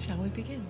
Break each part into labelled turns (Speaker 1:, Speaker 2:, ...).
Speaker 1: Shall we begin?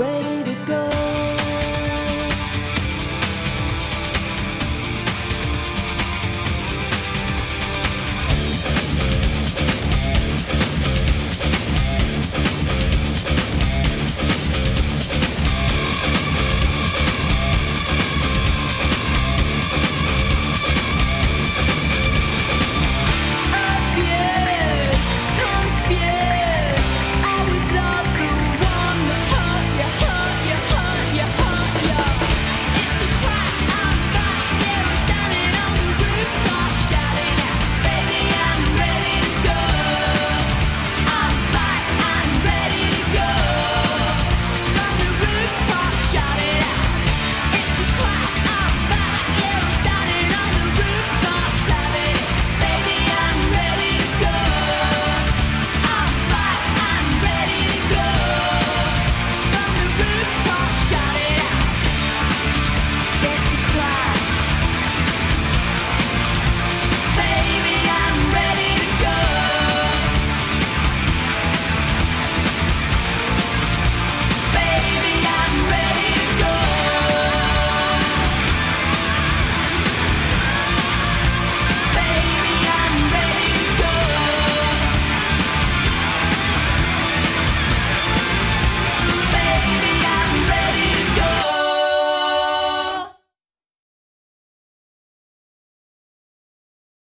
Speaker 1: way to go.